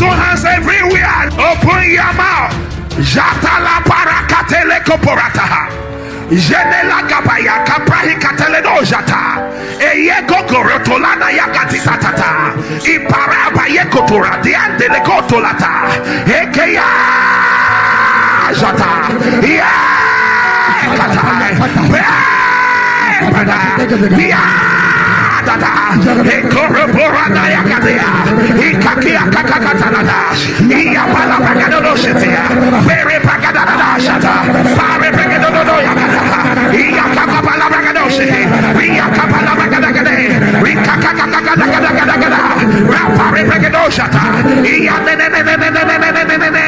two hands everywhere. Open your mouth. Jatala parakatele koporataha. Jenela gabaya kaprahi kateledo jata. Eye gogorotolana yakatita tata. Iparaba yekotora diandele kotolata. Ekeya jata. Yeah. Kata. Yeah. Yeah dada ekoroborada yakadea ikakia kakakatanada iyapala bagadodosetea bere bagadadada shata pare bagadododo yakada iyakakapala bagadose iyakapala bagadagade ikakakakakakakakakada rapare bagadoshata iyanenenenenenenenenene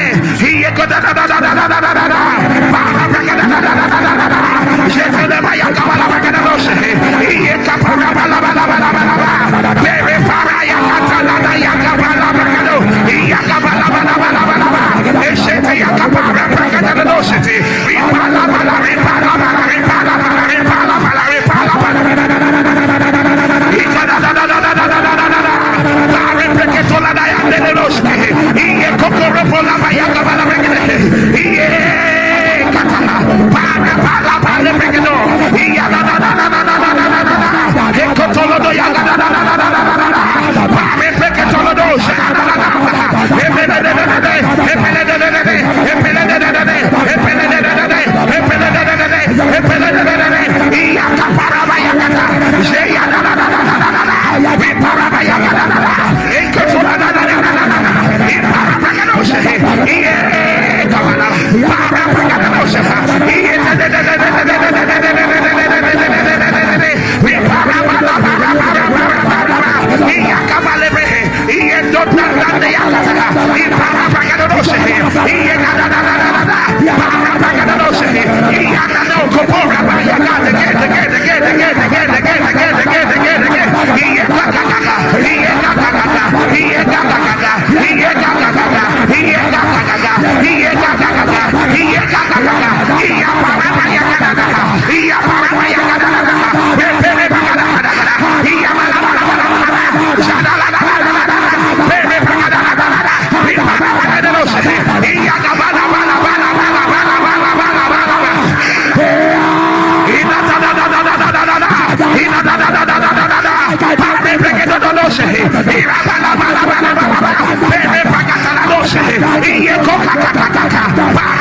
yeah. Ekotolodo ya da da da da da da da da. Pare peketolodo ya da da da da. Epele de de de de. Epele de de de de. Epele de de de de. Epele de de de de. Epele de de de de. Epele de de de de. I got to get, to get, to Again, again, again, again, again. y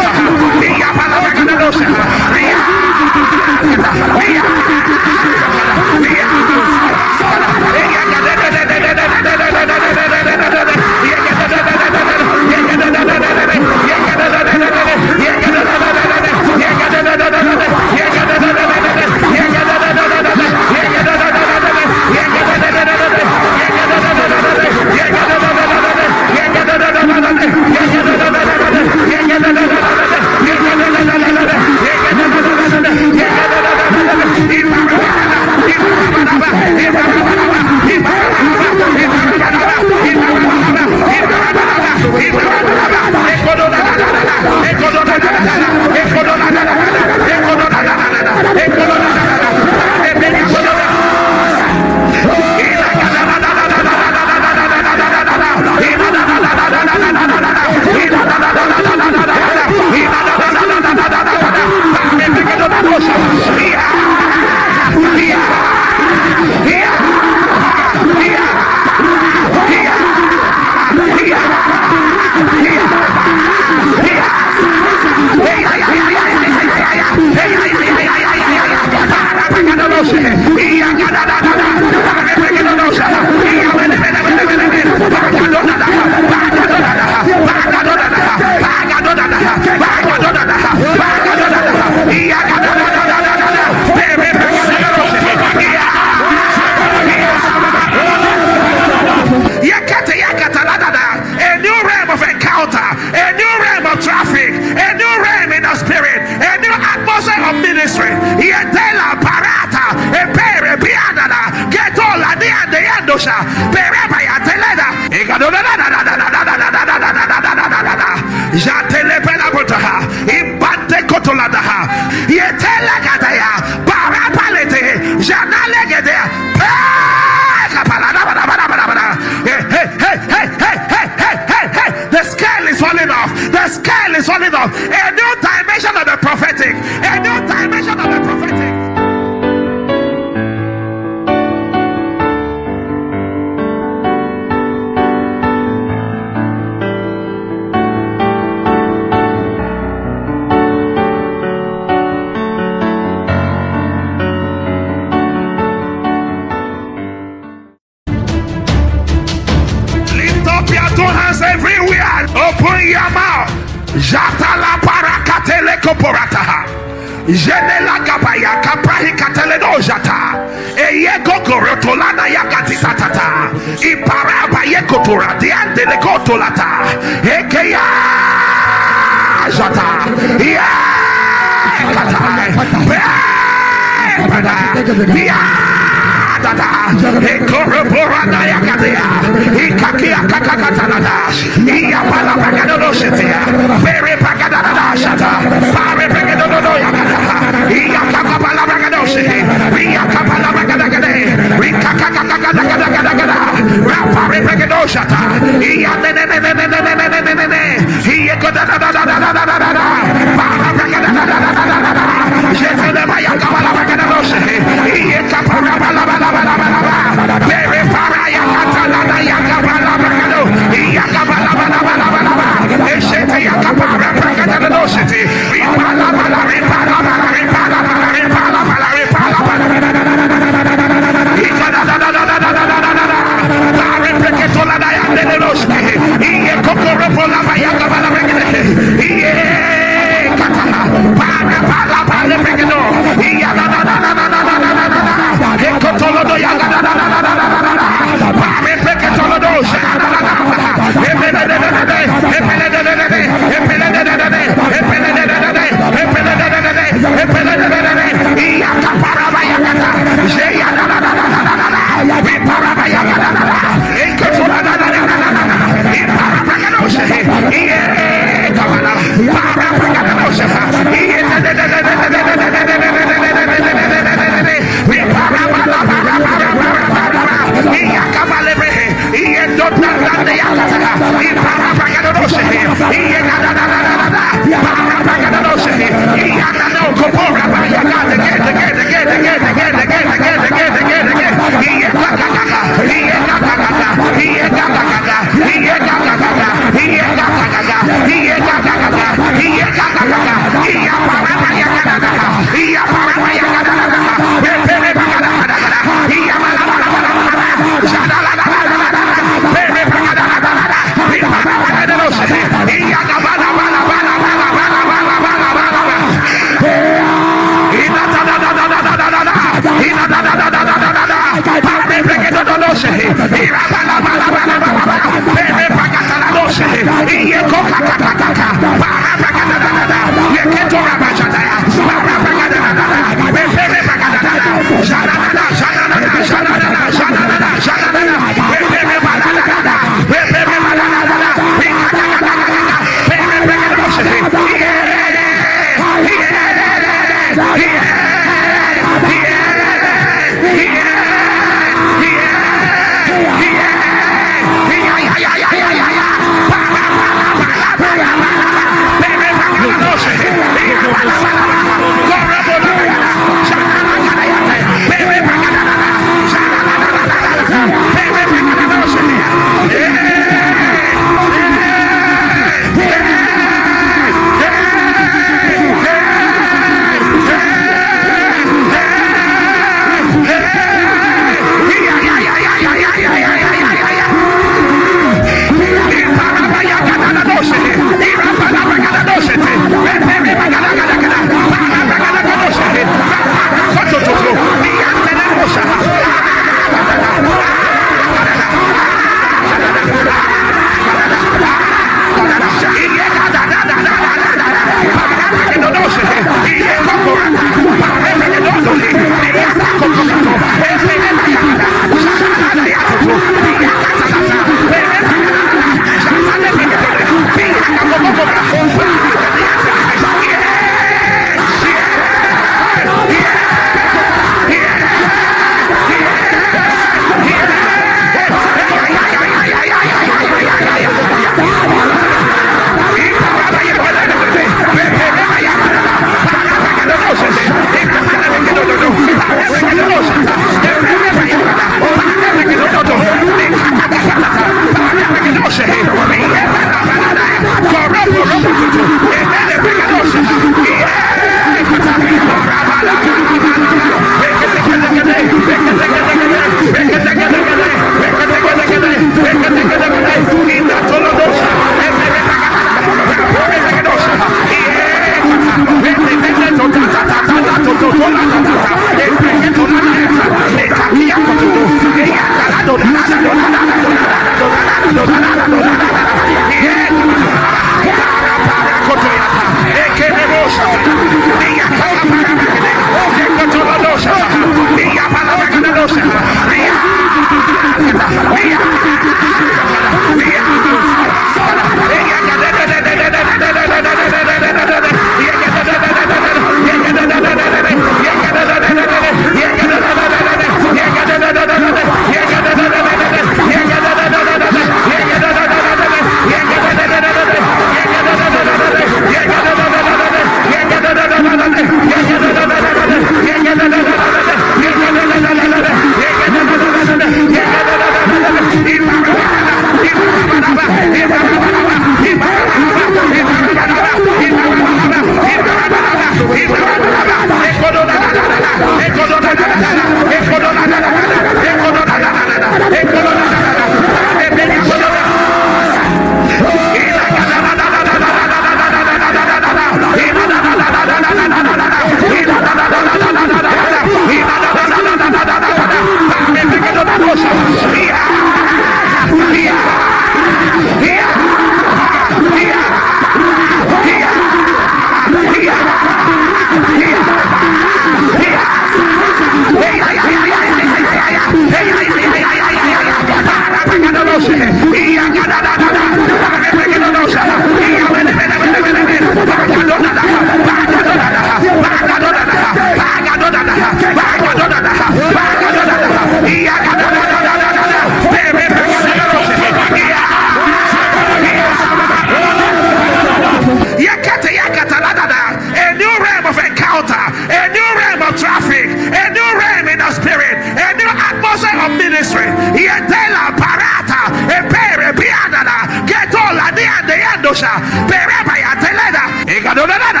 no, no, no.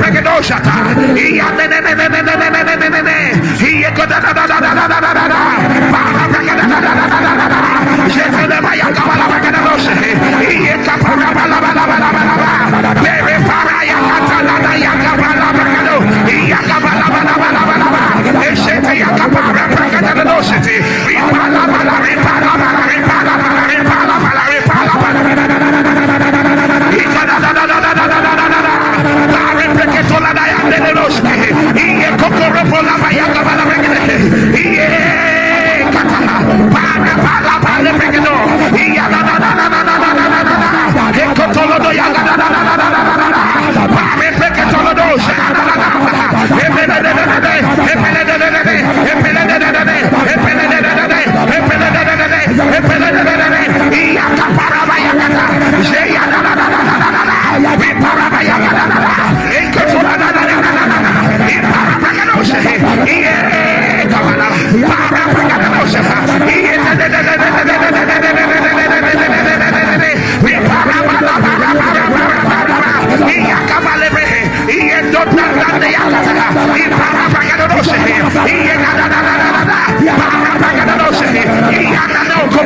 Regedoshata. Iyanenenenene.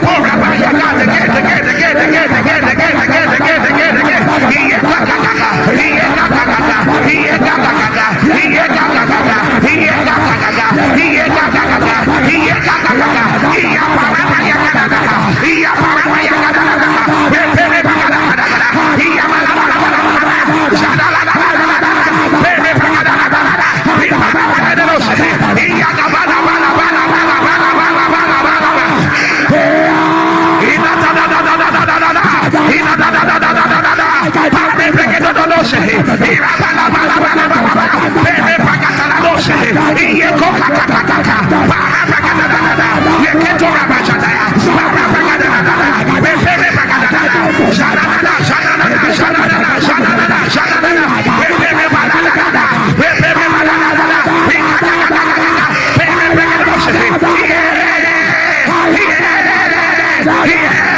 get, to get, to get, to get, to get. Yeah.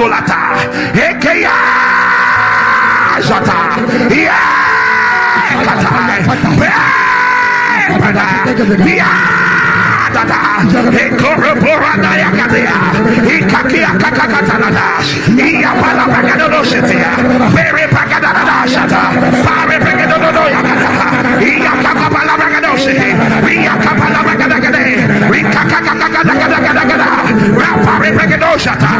Katolata. Ekeya. Zata. Yeah. Kata. Yeah. Dada, Ekoreporana Yakatia, Ikakia Kakakatanada, Iapala Pagano Shetia, Pere Pagadana Shata, Pare Pagano Yakata, Iakapala Pagano Shete, Iakapala Pagadagade, Rikakakakakakakakakada, Rapare Pagano Shata,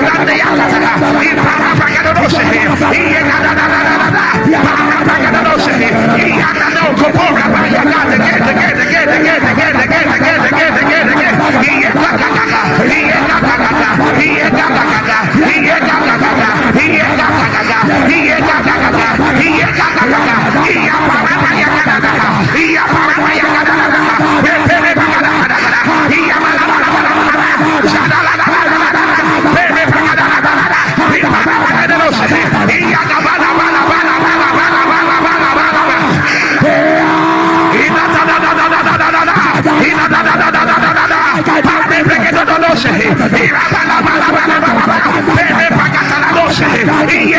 Rande Yakatara, Iparapagadoshi, Iyanadadadada, Parapagadoshi, Iyanano Kopora, Bayagada, get, get, get, get, get. Y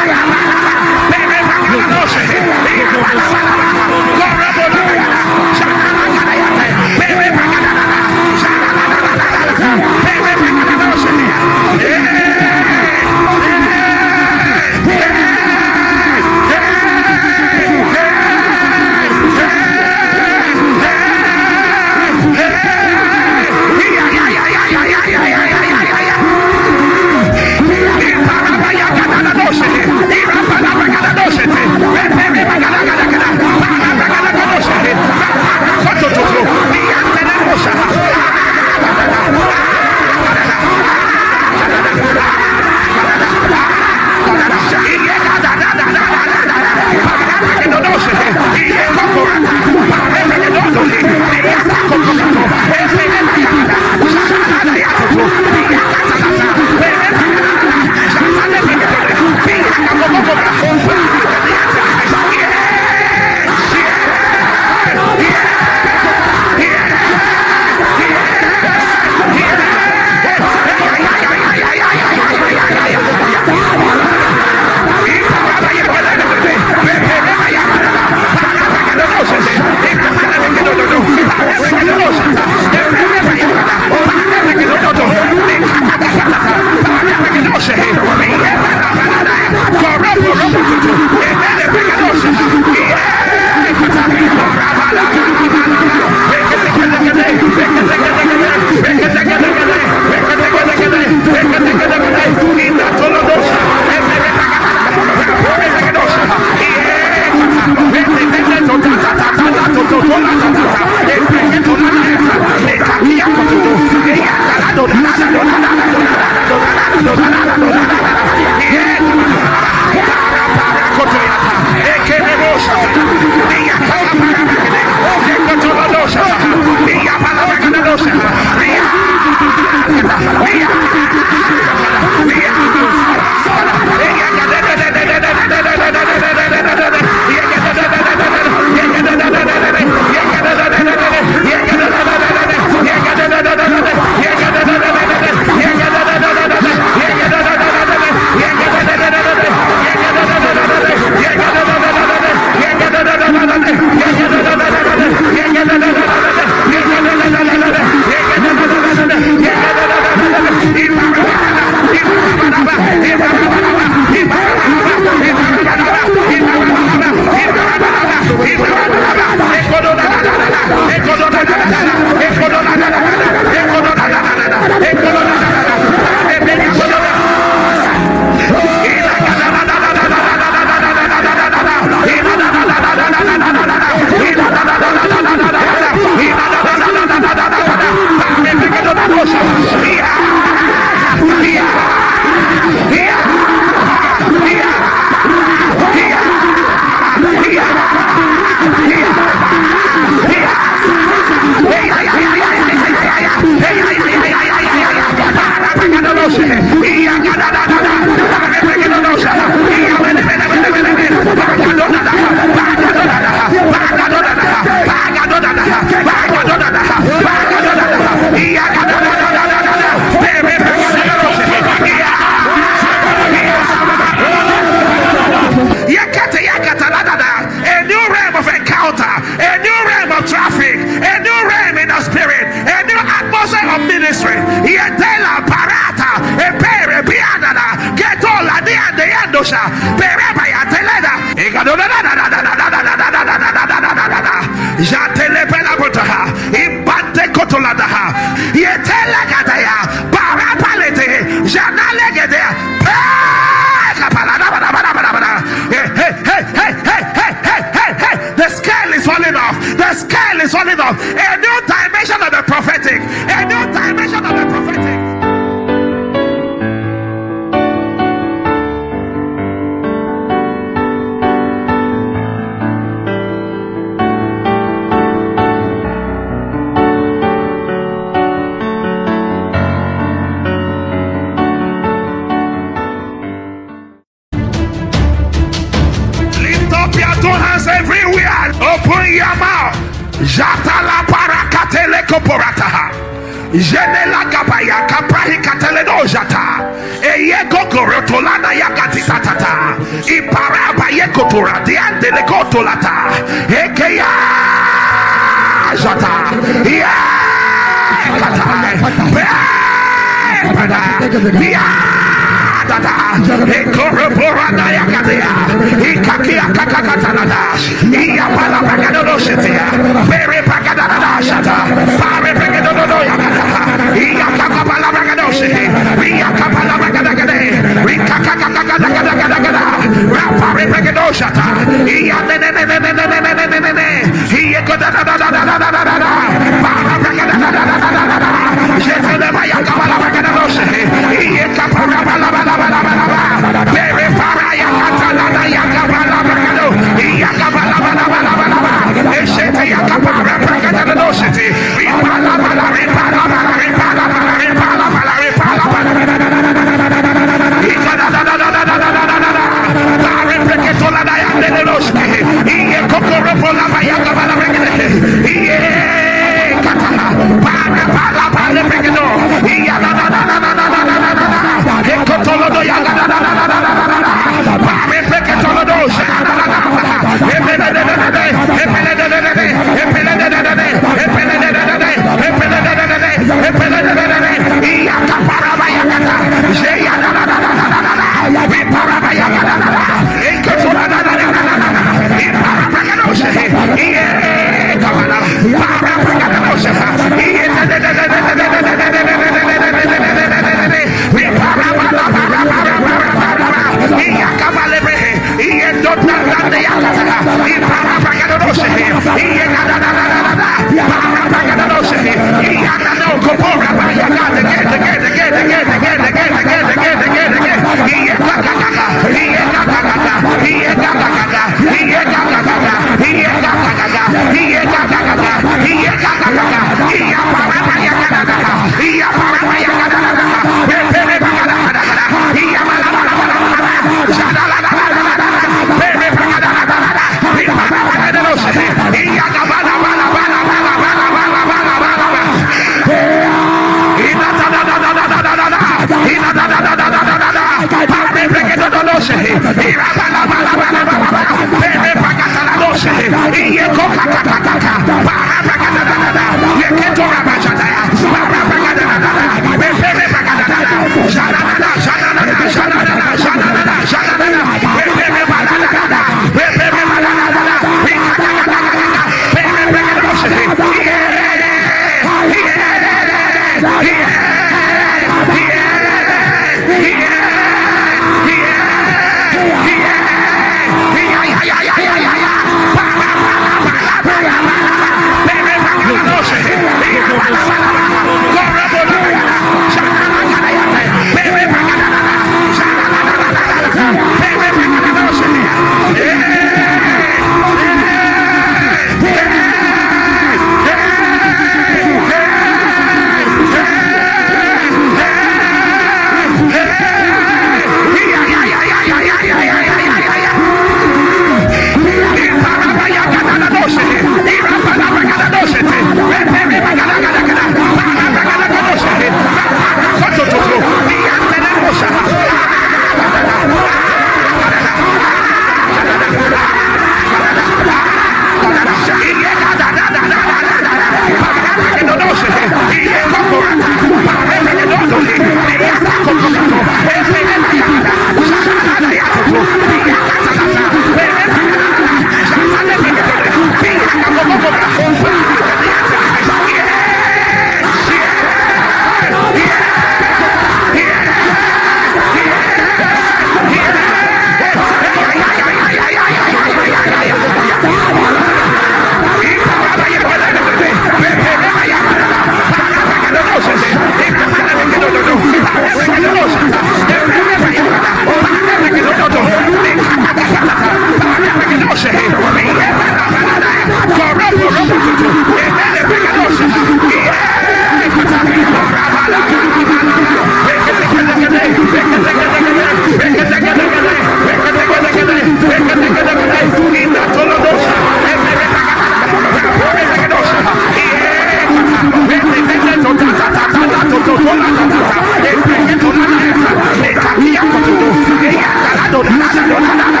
到底是谁要他。妈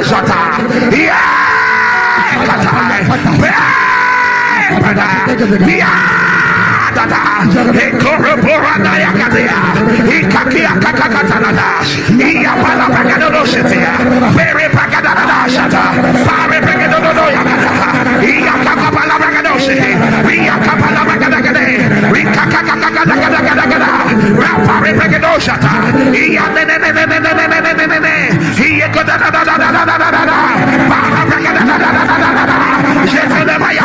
Kajata. Yeah, Yeah, Je fais le maillot,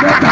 Get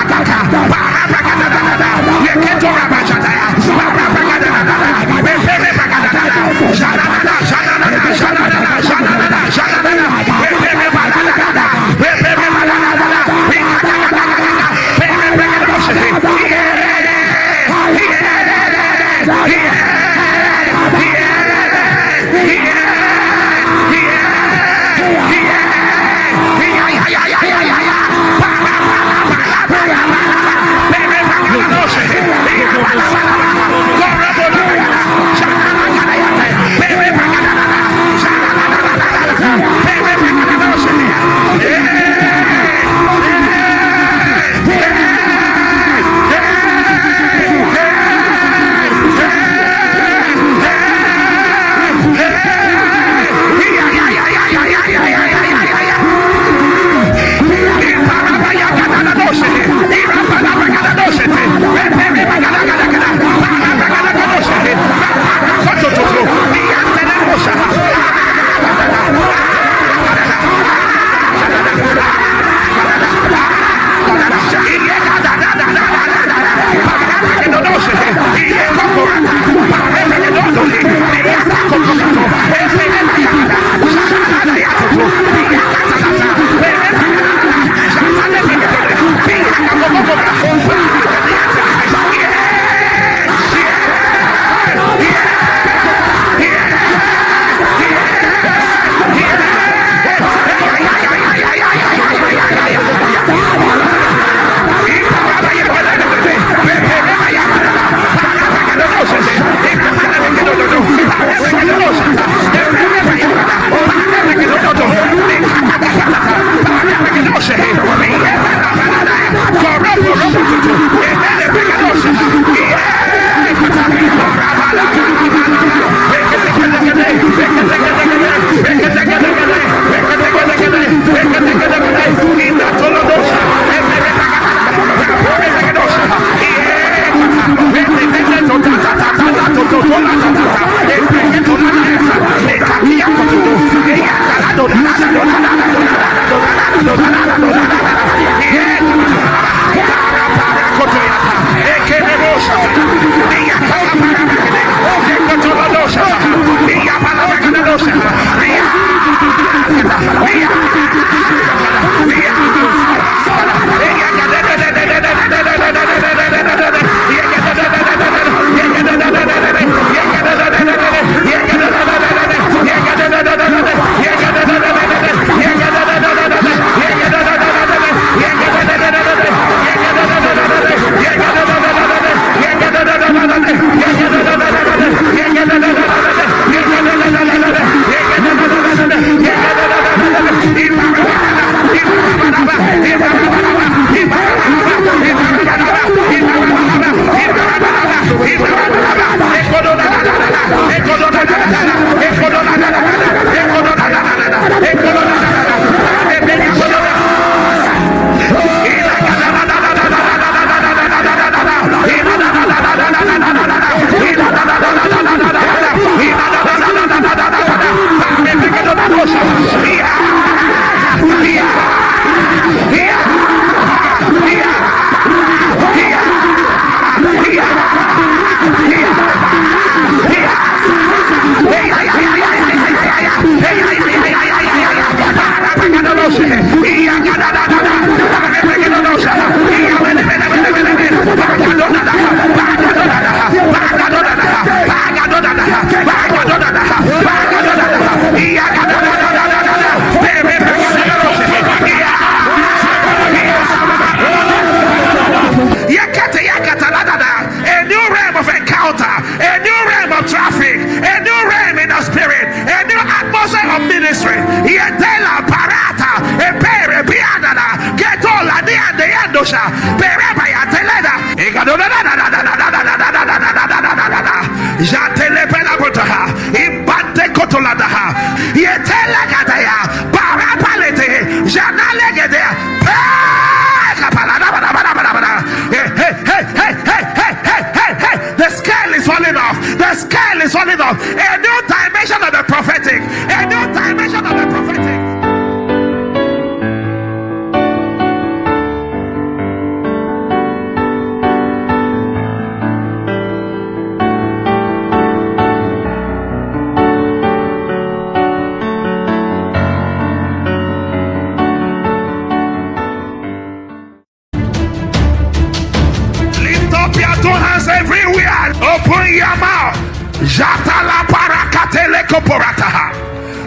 Jatala parakatele koporataha.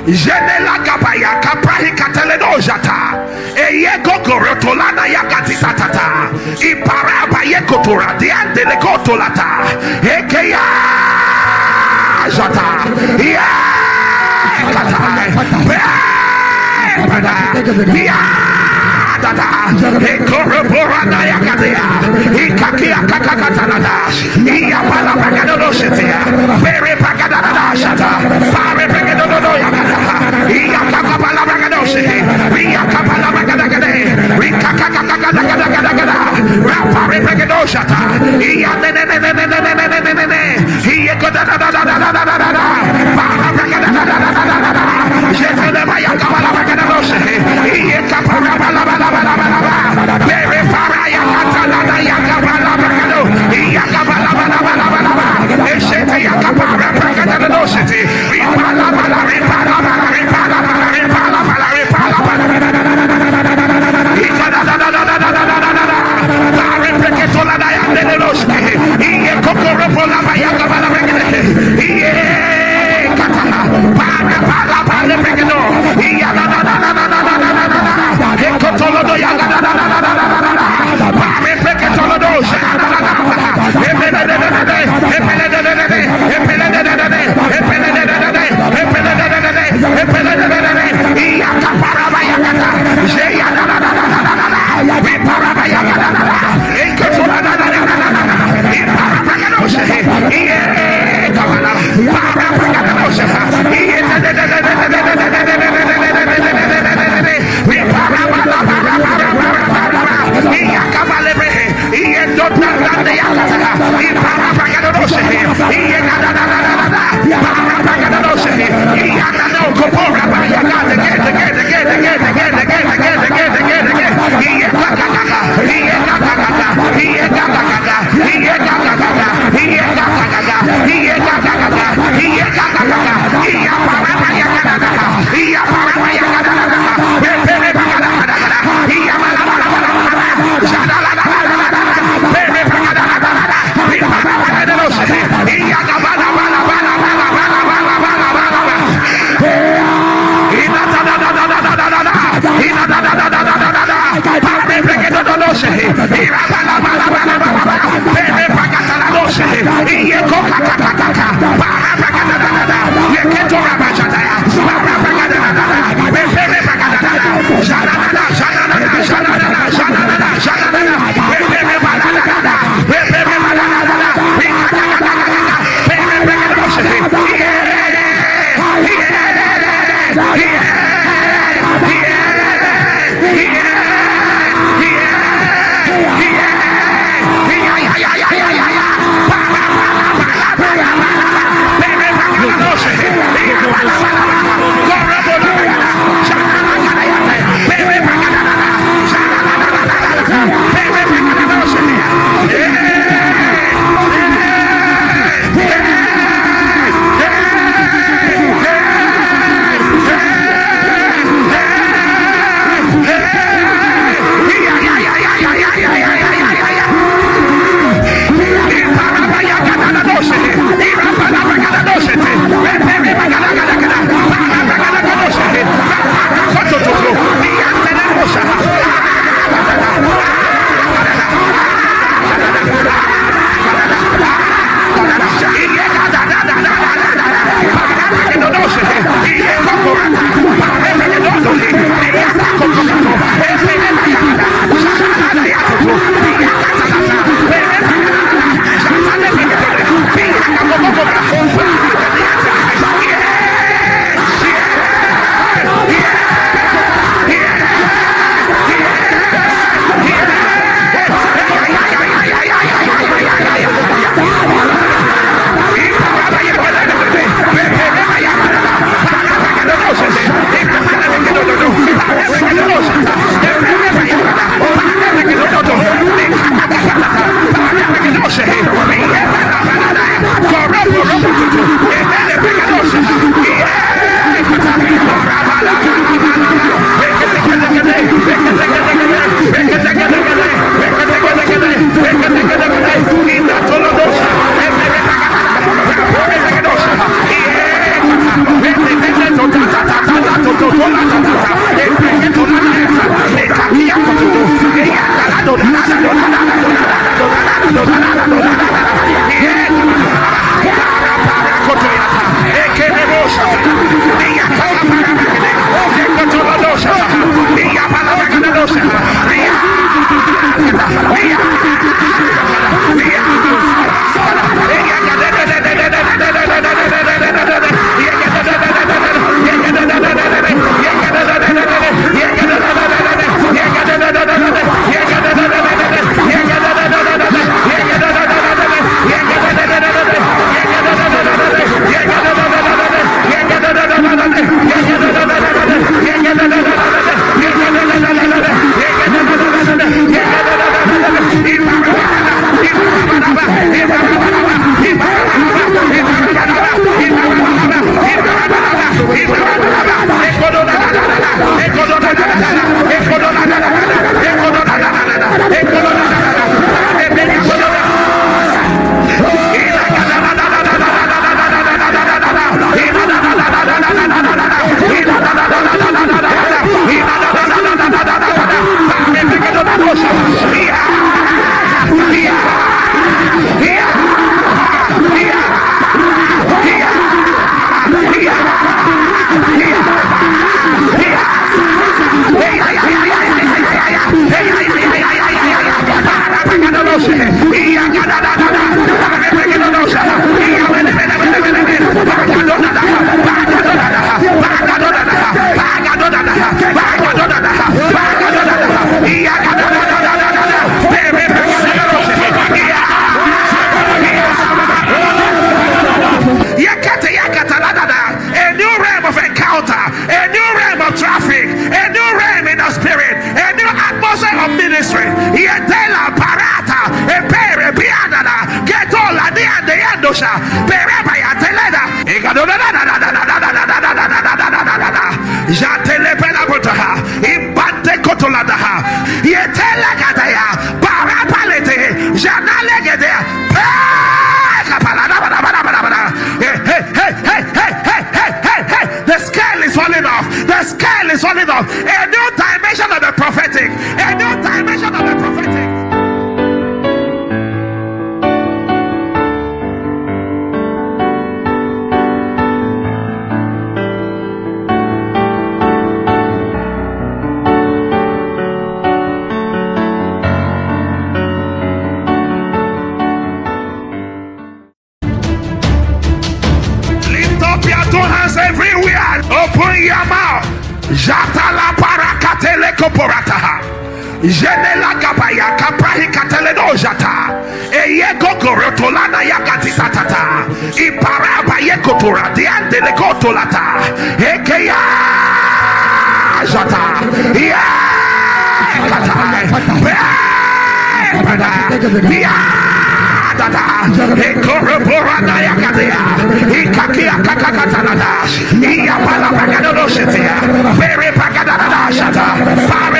Jenela gabaya kaprahi katele no jata. Eye gogoro tolana yakati tatata. Iparaba yekotora diandele kotolata. Ekeya jata. Ya kata. Be- Ya dada ekoroborana shata iyekodadadadadadadada Iye kokoro pola bayaka Get the new dimension of the prophetic, a new dimension Jenela Gabaya Kaprahi Kateleno Jata. Eyego Gorotolana Yakatitatata Iparaba Yekotura Diandelegotolata Ekeya Jata. Yakata Yeah dada. Ekoroborana yakatea ikakia kakakatanada iyapala pagadodoshetea pere pagadadada shata. Para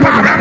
Para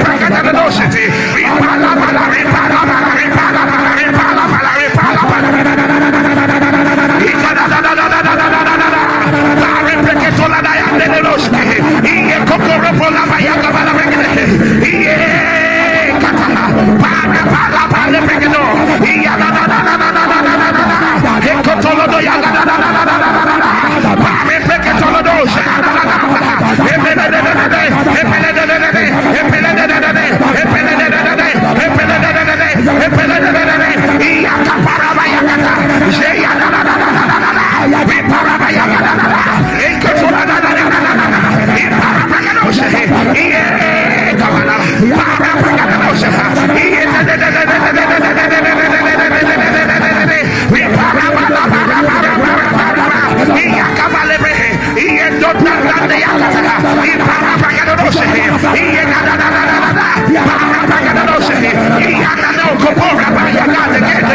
Iyana no kopora ba ya na de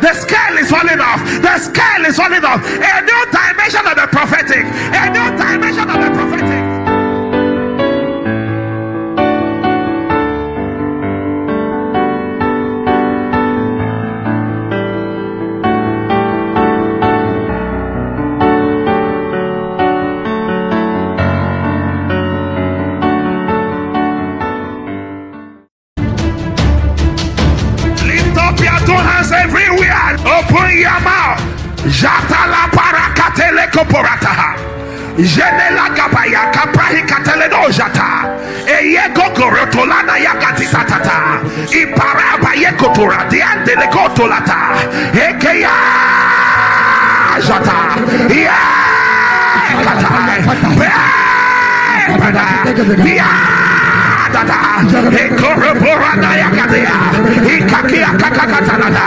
The scale is falling off. The scale is falling off. A new dimension of the prophetic. A new Jenela kabaya kaprahi kateleno jata. Eye gogorotolana yakati tatata. Ipara abaye kotora le kotolata. Ekeya jata. Ya kata. Be pada. Ya dada ekoroborana yakatea ikakia kakakatanada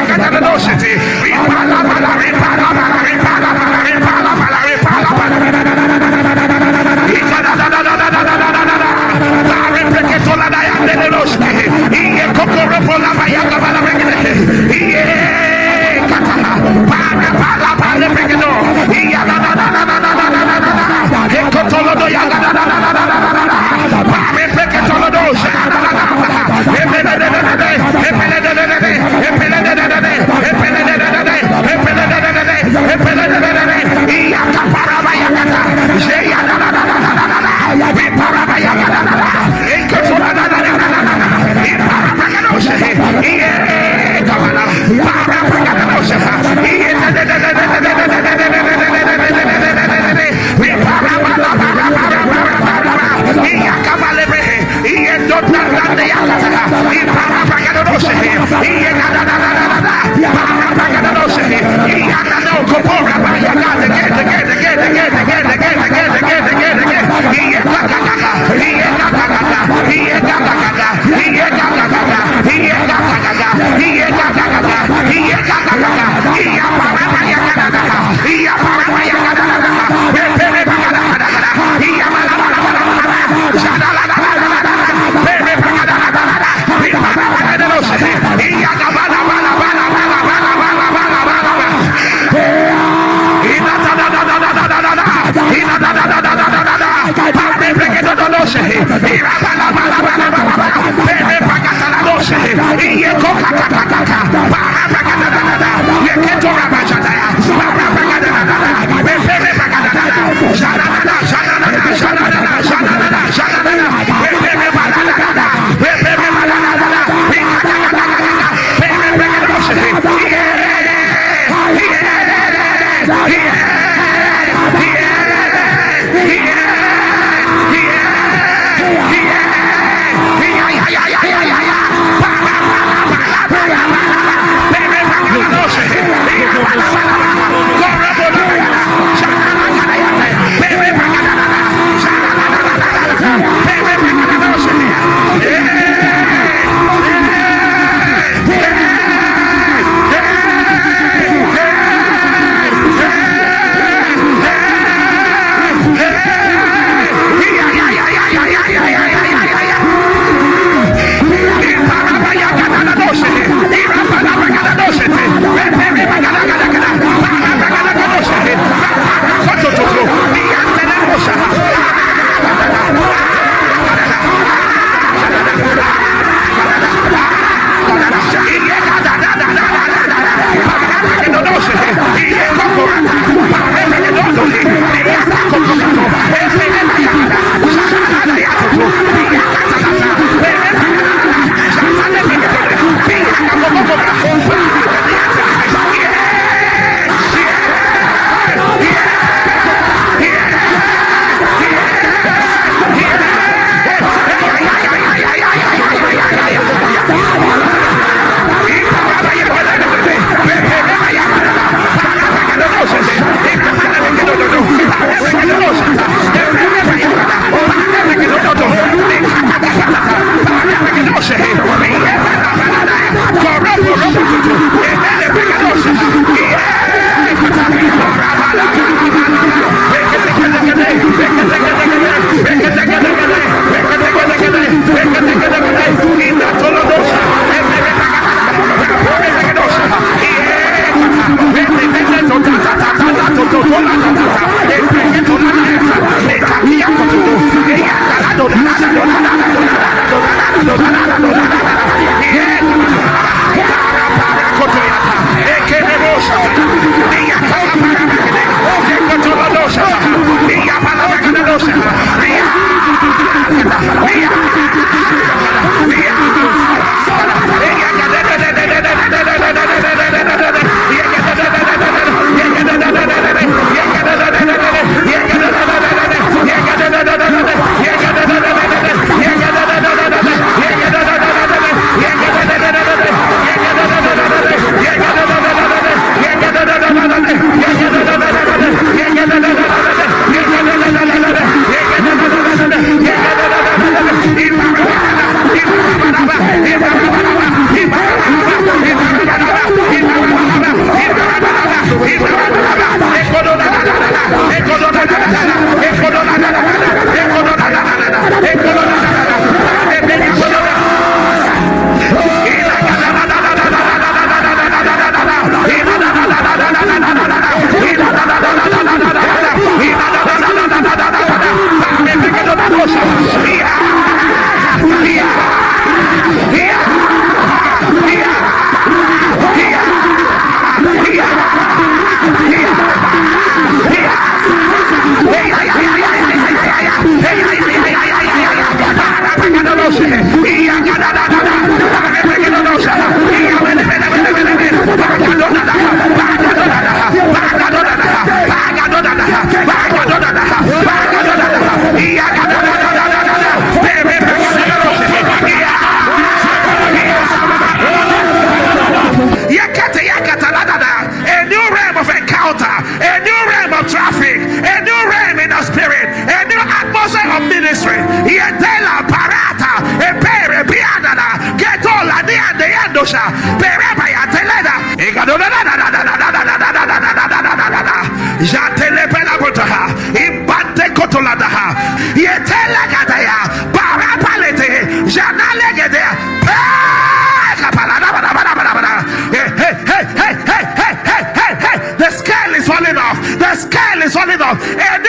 and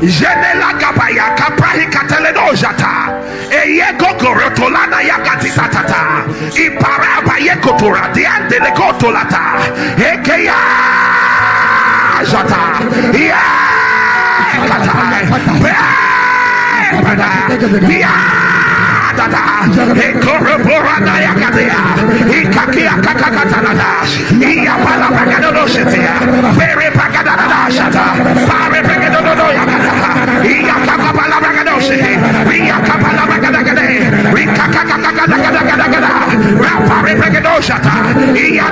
Jenela Gabaya Kaprahi Kateleno Jata. Eyego Gorotolana Yakati Satata. Iparaba Yekotura Diandele Kotolata Ekeya Jata. Yakata Yadada Ekoroborana Yakatea Ikakia Kakakatanada Iyapala Baganosetea Perep Iya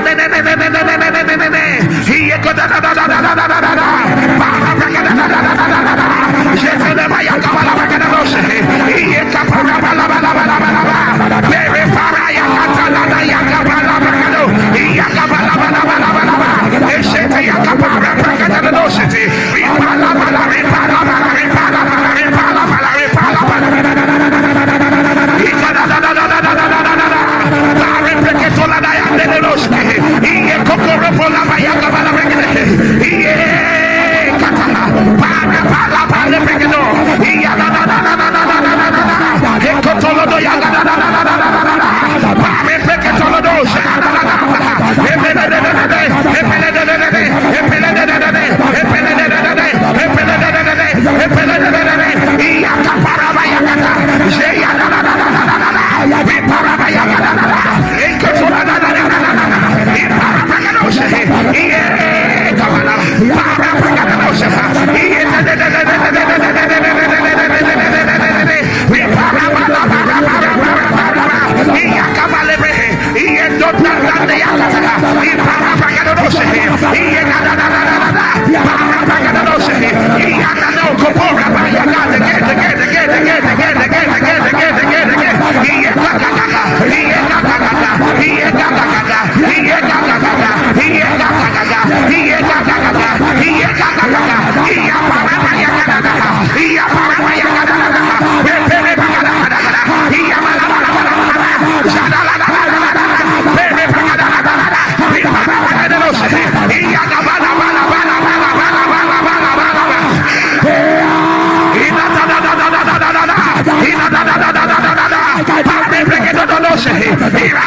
Mira!